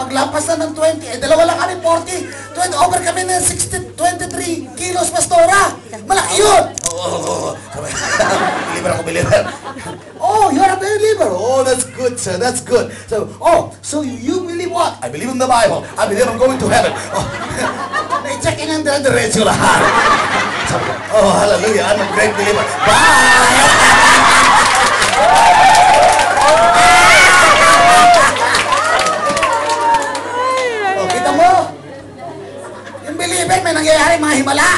paglampas na ng 20, eh dalawa lang kami, 40. 20, over kami ng 60, 23 kilos, Pastora. Malaki yun. Oo, oh, oh, oh. believer ako, believer. Oh, you're a believer. Oh, that's good, sir. That's good. So, oh, so you believe what? I believe in the Bible. I believe I'm going to heaven. Oh, na-check in ang dire-diretso lahat. Oh, hallelujah. I'm a great believer. Bye! Oh, kita mo? Yung believer, may nangyayari mga himala.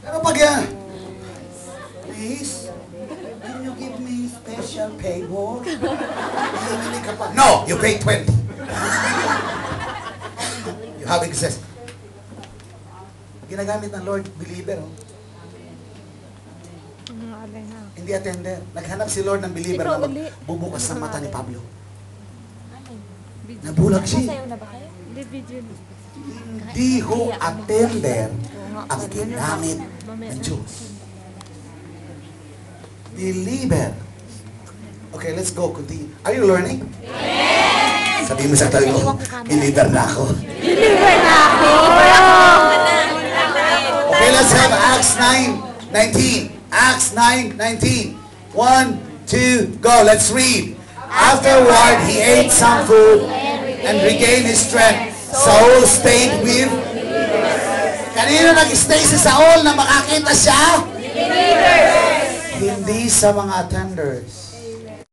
Pero pag yan, please, can you give me special favor? Hihingi ka pa. No, you pay 20. you have excess. Ginagamit ng Lord, believer, oh. Hindi attender. Naghanap si Lord ng believer na bubukas ng mata ni Pablo. Nabulag siya. Sayo na ba kayo? Hindi, video. Hindi ho attender ang ginamit ng Diyos. Believer. Okay, let's go. Continue. Are you learning? Yes! Sabi mo sa tayo, believer na ako. Deliver na ako! Okay, let's have Acts 9, 19. Acts 9, 19. One, two, go. Let's read. Afterward, he ate some food and regained his strength. Saul stayed with Kanino nag-stay si Saul na makakita siya? Hindi sa mga attenders.